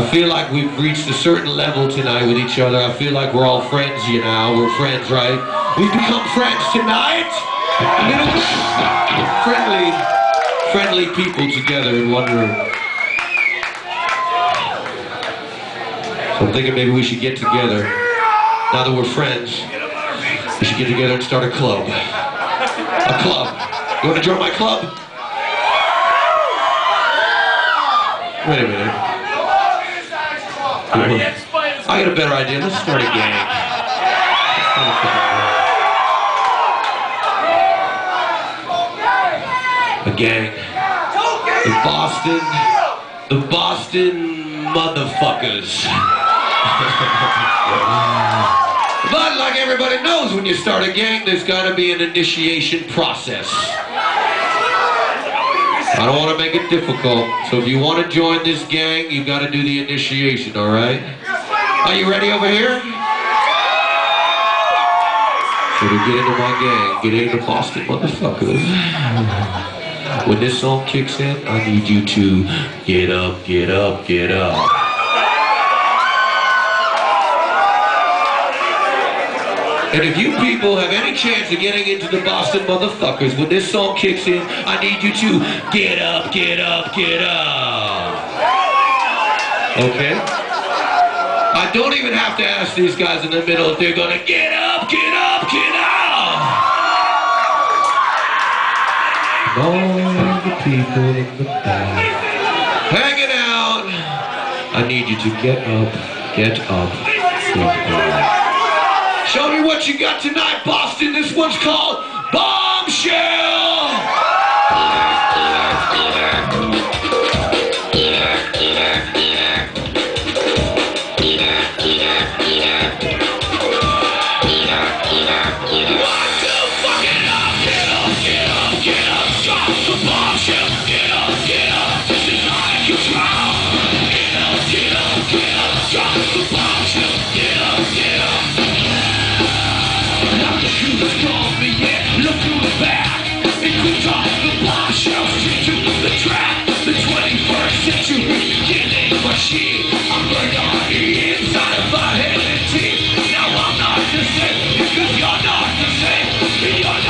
I feel like we've reached a certain level tonight with each other. I feel like we're all friends, you know. We're friends, right? We've become friends tonight. Friendly, friendly people together in one room. So I'm thinking maybe we should get together. Now that we're friends, we should get together and start a club. A club. You want to join my club? Wait a minute. I got a better idea. Let's start a gang. A gang. The Boston, the Boston motherfuckers. but like everybody knows, when you start a gang, there's got to be an initiation process. I don't want to make it difficult. So if you want to join this gang, you've got to do the initiation, all right? Are you ready over here? So to get into my gang, get into Boston motherfuckers. When this song kicks in, I need you to get up, get up, get up. And if you people have any chance of getting into the Boston motherfuckers, when this song kicks in, I need you to get up, get up, get up. Okay? I don't even have to ask these guys in the middle if they're gonna get up, get up, get up. All the people in the back hanging out. I need you to get up, get up, get up. Show me what you got tonight, Boston. This one's called Bombshell. you Killing machine I'm burned on the inside of my head and teeth Now I'm not the same Because you're not the same. You're not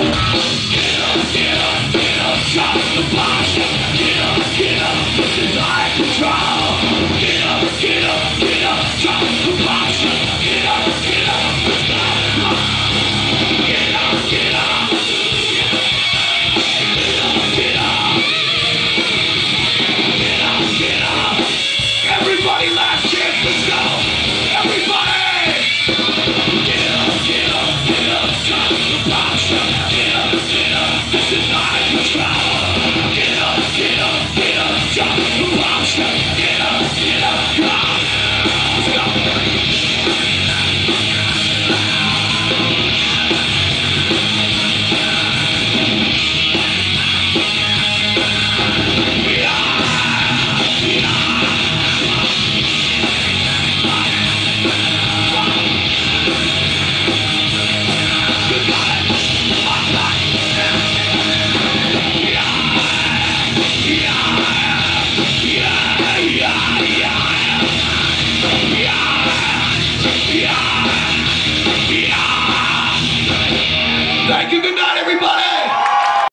Get up, get up, get up, drop the box Good night.